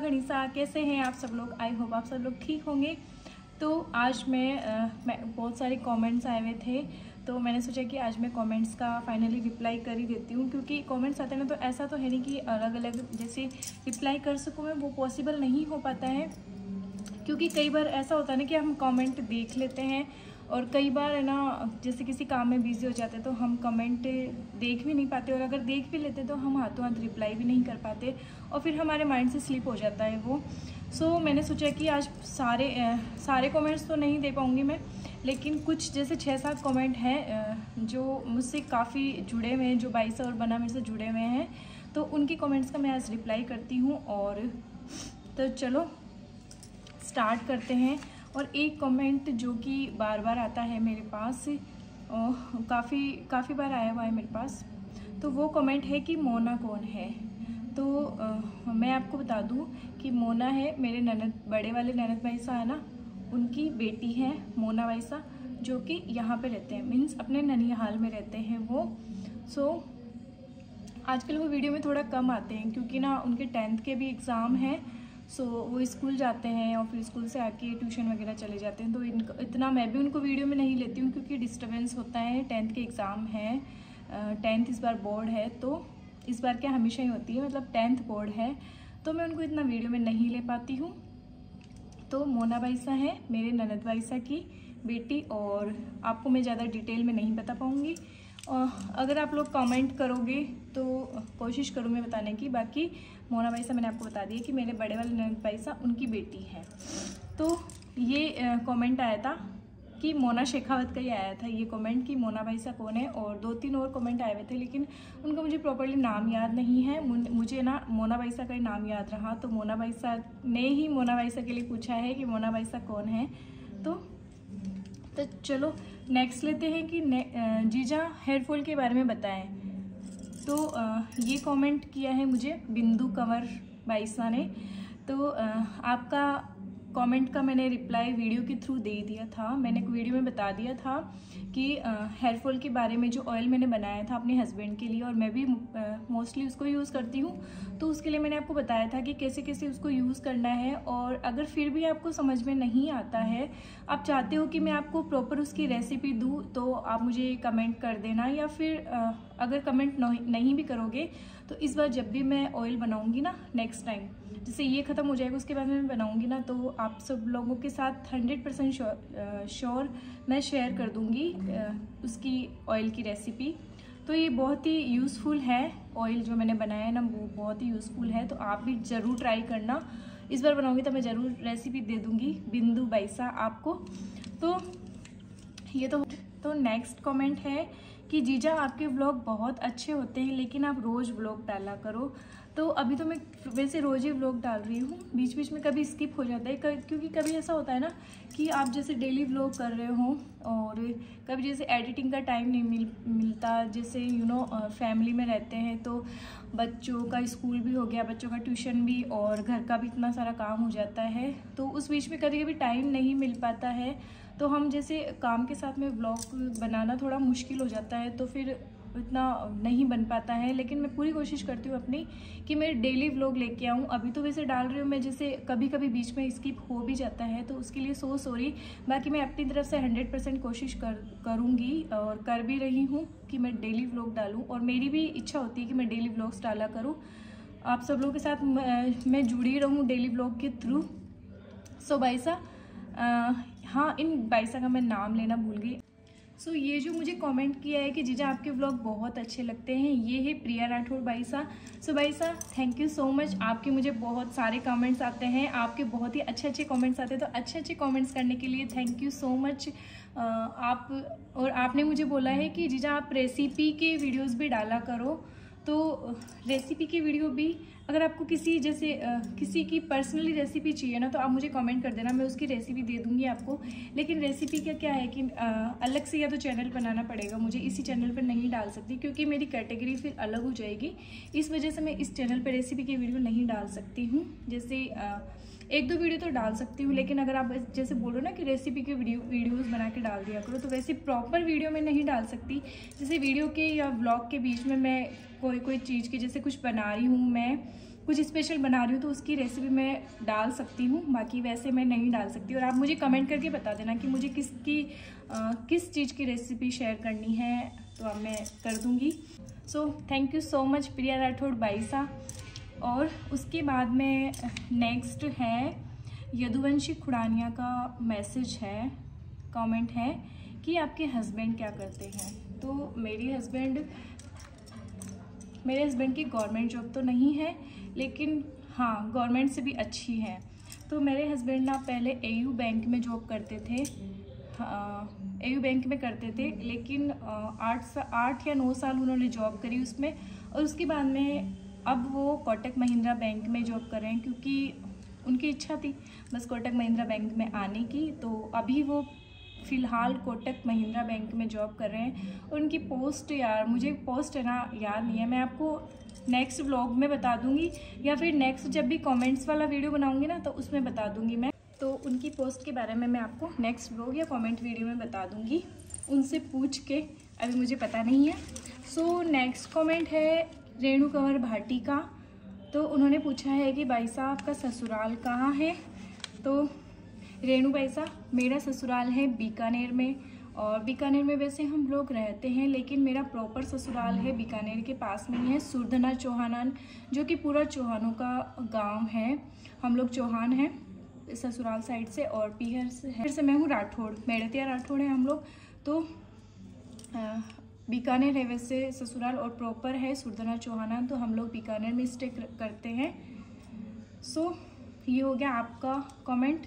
गणिसा कैसे हैं आप सब लोग? आई होप आप सब लोग ठीक होंगे। तो आज मैं आ, मैं बहुत सारे कमेंट्स आए हुए थे तो मैंने सोचा कि आज मैं कमेंट्स का फाइनली रिप्लाई कर ही देती हूँ क्योंकि कमेंट्स आते हैं ना तो ऐसा तो है नहीं कि अलग अलग जैसे रिप्लाई कर सकूँ मैं वो पॉसिबल नहीं हो पाता है। क्योंकि कई बार ऐसा होता है ना कि हम कमेंट देख लेते हैं और कई बार है ना जैसे किसी काम में बिज़ी हो जाते तो हम कमेंट देख भी नहीं पाते और अगर देख भी लेते तो हम हाथों हाथ रिप्लाई भी नहीं कर पाते और फिर हमारे माइंड से स्लिप हो जाता है वो। सो so, मैंने सोचा कि आज सारे सारे कमेंट्स तो नहीं दे पाऊँगी मैं लेकिन कुछ जैसे छः सात कमेंट हैं जो मुझसे काफ़ी जुड़े हुए हैं जो बाईस और बना मेरे से जुड़े हुए हैं तो उनकी कमेंट्स का मैं आज रिप्लाई करती हूँ और तो चलो स्टार्ट करते हैं। और एक कमेंट जो कि बार बार आता है मेरे पास काफ़ी काफ़ी बार आया हुआ है मेरे पास। तो वो कमेंट है कि मोना कौन है? तो आ, मैं आपको बता दूँ कि मोना है मेरे ननद बड़े वाले ननद भाई सा है ना? उनकी बेटी है मोना वैसा जो कि यहाँ पे रहते हैं। मीन्स अपने ननिहाल में रहते हैं वो। सो so, आजकल वो वीडियो में थोड़ा कम आते हैं क्योंकि ना उनके टेंथ के भी एग्ज़ाम हैं। सो वो स्कूल जाते हैं और फिर स्कूल से आके ट्यूशन वगैरह चले जाते हैं। तो इनको, इतना मैं भी उनको वीडियो में नहीं लेती हूँ क्योंकि डिस्टर्बेंस होता है। टेंथ के एग्ज़ाम है। टेंथ इस बार बोर्ड है। तो इस बार क्या हमेशा ही होती है मतलब टेंथ बोर्ड है। तो मैं उनको इतना वीडियो में नहीं ले पाती हूँ। तो मोना बाईसा है, मेरे ननद बाईसा की बेटी और आपको मैं ज़्यादा डिटेल में नहीं बता पाऊँगी। अगर आप लोग कमेंट करोगे तो कोशिश करूँ मैं बताने की। बाकी मोना भाई मैंने आपको बता दिया कि मेरे बड़े वाले नंद भाई सा उनकी बेटी है। तो ये कमेंट आया था कि मोना शेखावत का ही आया था। ये कमेंट कि मोना भाई सा कौन है? और दो तीन और कमेंट आए हुए थे, लेकिन उनका मुझे प्रॉपरली नाम याद नहीं है। मुझे ना मोना भाई सा का ही नाम याद रहा। तो मोना भाई सा ने ही मोना भाई सा के लिए पूछा है कि मोना भाई सा कौन है? तो तो चलो नेक्स्ट लेते हैं कि जीजा हेयरफॉल के बारे में बताएँ। तो ये कमेंट किया है मुझे बिंदु कंवर बाईसा ने। तो आपका कमेंट का मैंने रिप्लाई वीडियो के थ्रू दे दिया था। मैंने एक वीडियो में बता दिया था कि हेयर फॉल के बारे में जो ऑयल मैंने बनाया था अपने हस्बैंड के लिए और मैं भी मोस्टली उसको यूज़ करती हूँ। तो उसके लिए मैंने आपको बताया था कि कैसे कैसे उसको यूज़ करना है और अगर फिर भी आपको समझ में नहीं आता है, आप चाहते हो कि मैं आपको प्रॉपर उसकी रेसिपी दूँ तो आप मुझे कमेंट कर देना या फिर अगर कमेंट नहीं भी करोगे तो इस बार जब भी मैं ऑयल बनाऊँगी ना नेक्स्ट टाइम जैसे ये ख़त्म हो जाएगा, उसके बाद मैं बनाऊँगी ना तो आप सब लोगों के साथ हंड्रेड परसेंट श्योर मैं शेयर कर दूँगी उसकी ऑयल की रेसिपी तो ये बहुत ही यूज़फुल है ऑयल जो मैंने बनाया है ना, वो बहुत ही यूज़फुल है तो आप भी ज़रूर ट्राई करना. इस बार बनाऊँगी तो मैं ज़रूर रेसिपी दे दूँगी, बिंदु बैसा आपको. तो ये तो तो नेक्स्ट कमेंट है कि जीजा, आपके व्लॉग बहुत अच्छे होते हैं, लेकिन आप रोज़ व्लॉग डाला करो। तो अभी तो मैं वैसे रोज़ ही व्लॉग डाल रही हूँ। बीच बीच में कभी स्किप हो जाता है। क्योंकि कभी ऐसा होता है ना कि आप जैसे डेली व्लॉग कर रहे हो और कभी जैसे एडिटिंग का टाइम नहीं मिल, मिलता। जैसे यू नो फैमिली में रहते हैं तो बच्चों का स्कूल भी हो गया, बच्चों का ट्यूशन भी और घर का भी इतना सारा काम हो जाता है। तो उस बीच में कभी कभी टाइम नहीं मिल पाता है। तो हम जैसे काम के साथ में ब्लॉग बनाना थोड़ा मुश्किल हो जाता है तो फिर इतना नहीं बन पाता है। लेकिन मैं पूरी कोशिश करती हूँ अपनी कि मैं डेली व्लॉग लेके आऊँ। अभी तो वैसे डाल रही हूँ मैं, जैसे कभी कभी बीच में स्किप हो भी जाता है तो उसके लिए सो सॉरी बाकी मैं अपनी तरफ़ से हंड्रेड परसेंट कोशिश कर, करूँगी और कर भी रही हूँ कि मैं डेली व्लॉग डालूँ। और मेरी भी इच्छा होती है कि मैं डेली व्लॉग्स डाला करूँ। आप सब लोगों के साथ मैं जुड़ी रहूँ डेली ब्लॉग के थ्रू सो भाई हाँ इन बाइसा का मैं नाम लेना भूल गई। सो so, ये जो मुझे कमेंट किया है कि जीजा आपके व्लॉग बहुत अच्छे लगते हैं ये है प्रिया राठौर बाईसा सो बाईसा थैंक यू सो मच आपके मुझे बहुत सारे कमेंट्स आते हैं आपके बहुत ही अच्छे अच्छे कमेंट्स आते हैं। तो अच्छे अच्छे कमेंट्स करने के लिए थैंक यू सो मच आप और आपने मुझे बोला है कि जीजा आप रेसिपी के वीडियोज़ भी डाला करो। तो रेसिपी की वीडियो भी अगर आपको किसी जैसे किसी की पर्सनली रेसिपी चाहिए ना तो आप मुझे कमेंट कर देना, मैं उसकी रेसिपी दे दूँगी आपको। लेकिन रेसिपी का क्या है कि अलग से या तो चैनल बनाना पड़ेगा, मुझे इसी चैनल पर नहीं डाल सकती, क्योंकि मेरी कैटेगरी फिर अलग हो जाएगी। इस वजह से मैं इस चैनल पर रेसिपी की वीडियो नहीं डाल सकती हूँ। जैसे एक दो वीडियो तो डाल सकती हूँ, लेकिन अगर आप जैसे बोलो ना कि रेसिपी के वीडियो वीडियोस बना के डाल दिया करो तो वैसे प्रॉपर वीडियो में नहीं डाल सकती। जैसे वीडियो के या ब्लॉग के बीच में मैं कोई कोई चीज़ की, जैसे कुछ बना रही हूँ मैं, कुछ स्पेशल बना रही हूँ तो उसकी रेसिपी मैं डाल सकती हूँ, बाकी वैसे मैं नहीं डाल सकती। और आप मुझे कमेंट करके बता देना कि मुझे किसकी किस चीज़ की रेसिपी शेयर करनी है तो अब मैं कर दूँगी। So thank you so much Priya Rathore Baisa और उसके बाद में नेक्स्ट है, यदुवंशी खुड़ानिया का मैसेज है कमेंट है कि आपके हस्बैंड क्या करते हैं। तो मेरी हस्बैंड मेरे हस्बैंड की गवर्नमेंट जॉब तो नहीं है, लेकिन हाँ गवर्नमेंट से भी अच्छी है। तो मेरे हस्बैंड ना पहले एयू बैंक में जॉब करते थे एयू बैंक में करते थे, लेकिन आठ आठ या नौ साल उन्होंने जॉब करी उसमें, और उसके बाद में अब वो कोटक महिंद्रा बैंक में जॉब कर रहे हैं क्योंकि उनकी इच्छा थी, बस कोटक महिंद्रा बैंक में आने की। तो अभी वो फ़िलहाल कोटक महिंद्रा बैंक में जॉब कर रहे हैं। उनकी पोस्ट यार, मुझे पोस्ट है ना, याद नहीं है। मैं आपको नेक्स्ट व्लॉग में बता दूँगी, या फिर नेक्स्ट जब भी कमेंट्स वाला वीडियो बनाऊँगी ना तो उसमें बता दूँगी मैं। तो उनकी पोस्ट के बारे में मैं आपको नेक्स्ट व्लॉग या कमेंट वीडियो में बता दूँगी। उनसे पूछ के, अभी मुझे पता नहीं है। सो नेक्स्ट कमेंट है रेणु कंवर भाटी का। तो उन्होंने पूछा है कि भाई साहब का ससुराल कहाँ है? तो रेणु पैसा मेरा ससुराल है बीकानेर में। और बीकानेर में वैसे हम लोग रहते हैं, लेकिन मेरा प्रॉपर ससुराल है बीकानेर के पास में ही है, सुरधना चौहानन, जो कि पूरा चौहानों का गाँव है। हम लोग चौहान हैं, ससुराल साइड से, और पीहर से फिर से मैं हूँ राठौड़ मेड़तिया राठौड़ है हम लोग। तो बीकानेर है वैसे ससुराल और प्रॉपर है सुरधना चौहाना तो हम लोग बीकानेर में स्टे करते हैं। सो so, ये हो गया आपका कमेंट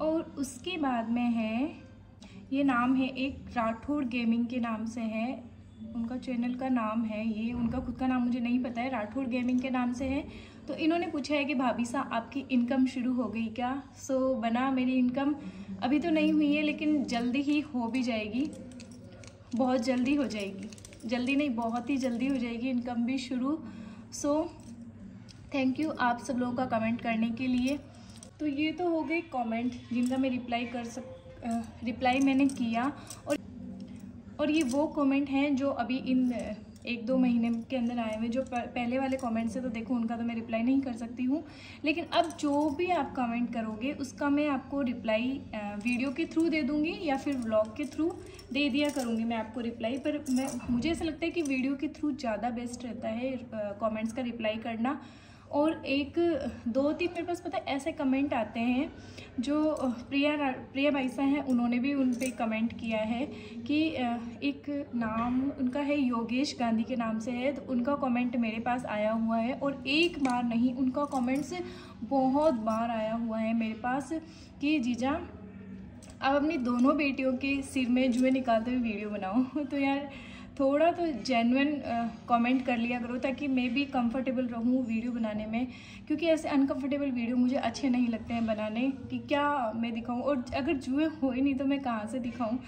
और उसके बाद में है ये नाम है एक राठौड़ गेमिंग के नाम से है। उनका चैनल का नाम है ये उनका खुद का नाम मुझे नहीं पता है राठौड़ गेमिंग के नाम से है। तो इन्होंने पूछा है कि भाभी सा आपकी इनकम शुरू हो गई क्या? सो so, बना मेरी इनकम अभी तो नहीं हुई है लेकिन जल्दी ही हो भी जाएगी। बहुत जल्दी हो जाएगी। जल्दी नहीं, बहुत ही जल्दी हो जाएगी। इनकम भी शुरू। सो थैंक यू आप सब लोगों का कमेंट करने के लिए। तो ये तो हो गए कमेंट जिनका मैं रिप्लाई कर सक रिप्लाई मैंने किया। और और ये वो कमेंट हैं जो अभी इन एक दो महीने के अंदर आए हुए जो पहले वाले कमेंट्स है तो देखो, उनका तो मैं रिप्लाई नहीं कर सकती हूँ। लेकिन अब जो भी आप कमेंट करोगे, उसका मैं आपको रिप्लाई वीडियो के थ्रू दे दूँगी या फिर व्लॉग के थ्रू दे दिया करूँगी मैं आपको रिप्लाई पर मैं, मुझे ऐसा लगता है कि वीडियो के थ्रू ज़्यादा बेस्ट रहता है कॉमेंट्स का रिप्लाई करना। और एक, दो तीन मेरे पास पता है ऐसे कमेंट आते हैं जो प्रिया प्रिया भाईसा हैं, उन्होंने भी उन पर कमेंट किया है कि एक नाम उनका है योगेश गांधी के नाम से है तो उनका कमेंट मेरे पास आया हुआ है और एक बार नहीं, उनका कमेंट्स बहुत बार आया हुआ है मेरे पास कि जीजा अब अपनी दोनों बेटियों के सिर में जुए निकालते हुए वीडियो बनाओ। तो यार थोड़ा तो जेनवन कमेंट कर लिया करो ताकि मैं भी कंफर्टेबल रहूँ वीडियो बनाने में। क्योंकि ऐसे अनकंफर्टेबल वीडियो मुझे अच्छे नहीं लगते हैं बनाने कि क्या मैं दिखाऊँ और अगर जुए हो ही नहीं तो मैं कहाँ से दिखाऊँ।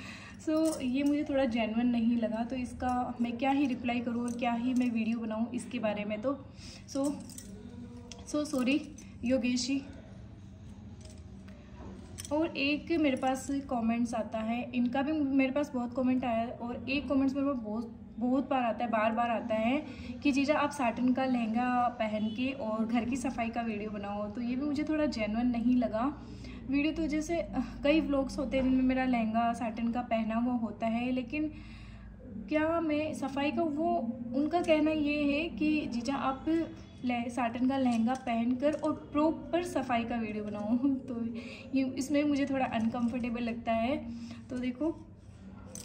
सो so, ये मुझे थोड़ा जेनवन नहीं लगा तो इसका मैं क्या ही रिप्लाई करूँ और क्या ही मैं वीडियो बनाऊँ इसके बारे में तो। सो सो सॉरी योगेश और एक मेरे पास कमेंट्स आता है। इनका भी मेरे पास बहुत कमेंट आया है और एक कमेंट्स मेरे पास बहुत बहुत बार आता है, बार बार आता है कि जीजा आप साटन का लहंगा पहन के और घर की सफ़ाई का वीडियो बनाओ। तो ये भी मुझे थोड़ा जेनवन नहीं लगा। वीडियो तो जैसे कई व्लॉग्स होते हैं जिनमें मेरा लहंगा साटन का पहना हुआ होता है, लेकिन क्या मैं सफ़ाई का वो, उनका कहना ये है कि जीजा आप साटन का लहंगा पहनकर और प्रॉपर सफ़ाई का वीडियो बनाओ। तो ये, इसमें मुझे थोड़ा अनकंफर्टेबल लगता है। तो देखो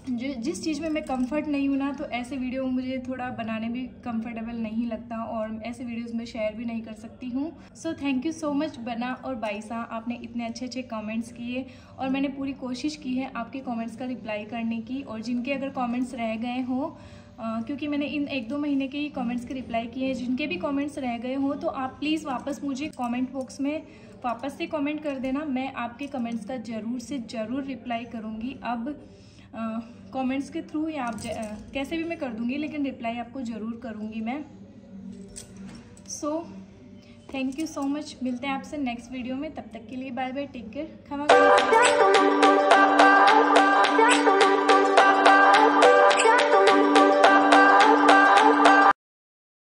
जो, जिस चीज़ में मैं कंफर्ट नहीं हूँ ना तो ऐसे वीडियो मुझे थोड़ा बनाने भी कंफर्टेबल नहीं लगता और ऐसे वीडियोस में शेयर भी नहीं कर सकती हूँ। So thank you so much बना और बाईसा आपने इतने अच्छे अच्छे कमेंट्स किए और मैंने पूरी कोशिश की है आपके कमेंट्स का रिप्लाई करने की और जिनके अगर कमेंट्स रह गए हों क्योंकि मैंने इन एक दो महीने के ही कमेंट्स के रिप्लाई किए हैं, जिनके भी कमेंट्स रह गए हों तो आप प्लीज़ वापस मुझे कमेंट बॉक्स में वापस से कमेंट कर देना, मैं आपके कमेंट्स का ज़रूर से ज़रूर रिप्लाई करूँगी। अब कमेंट्स के थ्रू या आप कैसे भी मैं कर दूँगी, लेकिन रिप्लाई आपको ज़रूर करूँगी मैं। So thank you so much मिलते हैं आपसे नेक्स्ट वीडियो में। तब तक के लिए बाय बाय टेक केयर खमा